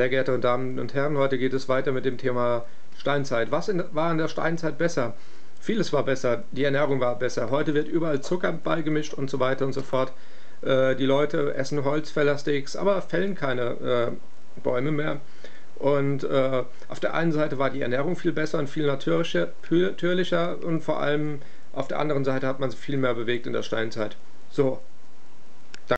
Sehr geehrte Damen und Herren, heute geht es weiter mit dem Thema Steinzeit. Was in, war in der Steinzeit besser? Vieles war besser, die Ernährung war besser. Heute wird überall Zucker beigemischt und so weiter und so fort. Äh, die Leute essen Holzfällersteaks, aber fällen keine äh, Bäume mehr. Und äh, auf der einen Seite war die Ernährung viel besser und viel natürlicher, natürlicher und vor allem auf der anderen Seite hat man sich viel mehr bewegt in der Steinzeit. So,